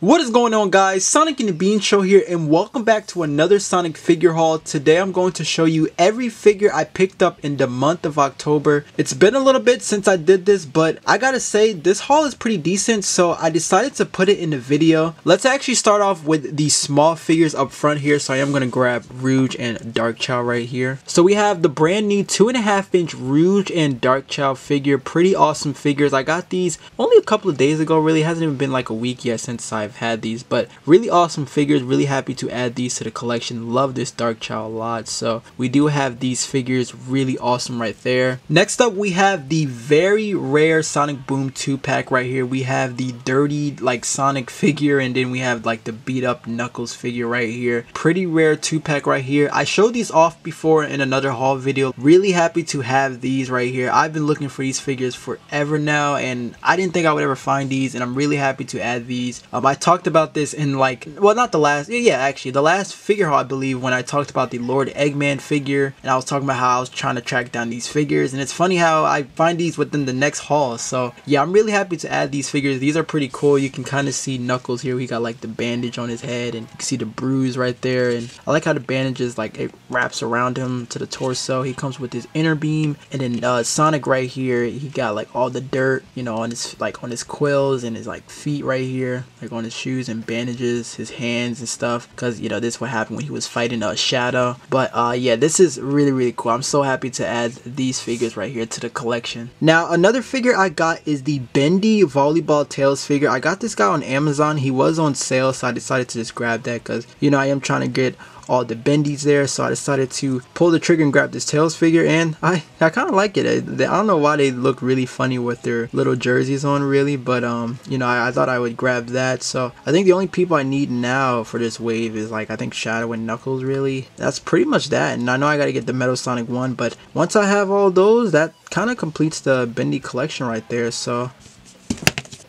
What is going on guys, Sonic and the Beans Show here and welcome back to another Sonic figure haul. Today I'm going to show you every figure I picked up in the month of October. It's been a little bit since I did this but I gotta say this haul is pretty decent so I decided to put it in the video. Let's actually start off with the small figures up front here so I am gonna grab Rouge and Dark Chao right here. So we have the brand new 2.5 inch Rouge and Dark Chao figure. Pretty awesome figures. I got these only a couple of days ago really hasn't even been like a week yet since I I've had these but really awesome figures. Really happy to add these to the collection. Love this Dark Chao a lot. So we do have these figures. Really awesome right there. Next up we have the very rare sonic boom 2 pack right here. We have the dirty like sonic figure and then we have like the beat up knuckles figure right here. Pretty rare 2 pack right here. I showed these off before in another haul video. Really happy to have these right here. I've been looking for these figures forever now and i didn't think i would ever find these and i'm really happy to add these. Um, i talked about this in like, well, not the last, yeah, actually, the last figure haul, I believe, when I talked about the Lord Eggman figure, and I was talking about how I was trying to track down these figures, and it's funny how I find these within the next haul, so yeah, I'm really happy to add these figures. These are pretty cool. You can kind of see Knuckles here. He got like the bandage on his head, and you can see the bruise right there, and I like how the bandages, like, it wraps around him to the torso. He comes with his inner beam, and then uh, Sonic right here, he got like all the dirt, you know, on his, like, on his quills and his, like, feet right here, like on his shoes and bandages his hands and stuff because you know this what happened when he was fighting a uh, shadow. But uh yeah this is really really cool. I'm so happy to add these figures right here to the collection. Now another figure i got is the bendy volleyball tails figure. I got this guy on amazon. He was on sale so i decided to just grab that because you know i am trying to get all the bendies there. So I decided to pull the trigger and grab this Tails figure. And I, I kind of like it. I, I, don't know why they look really funny with their little jerseys on really but um you know I, I thought I would grab that. So I think the only people I need now for this wave is like I think Shadow and Knuckles really. That's pretty much that. And I know I gotta get the Metal Sonic one but once I have all those that kind of completes the bendy collection right there. So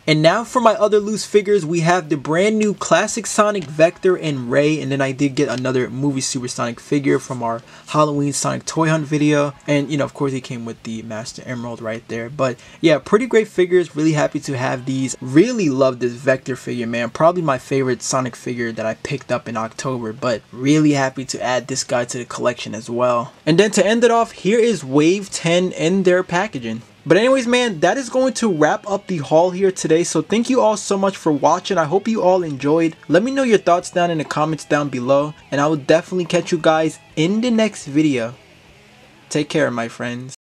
and now for my other loose figures, we have the brand new Classic Sonic Vector and Ray. And then I did get another Movie Supersonic figure from our Halloween Sonic Toy Hunt video. And, you know, of course, he came with the Master Emerald right there. But, yeah, pretty great figures. Really happy to have these. Really love this Vector figure, man. Probably my favorite Sonic figure that I picked up in October. But really happy to add this guy to the collection as well. And then to end it off, here is Wave 10 in their packaging. But anyways, man, that is going to wrap up the haul here today. So thank you all so much for watching. I hope you all enjoyed. Let me know your thoughts down in the comments down below. And I will definitely catch you guys in the next video. Take care, my friends.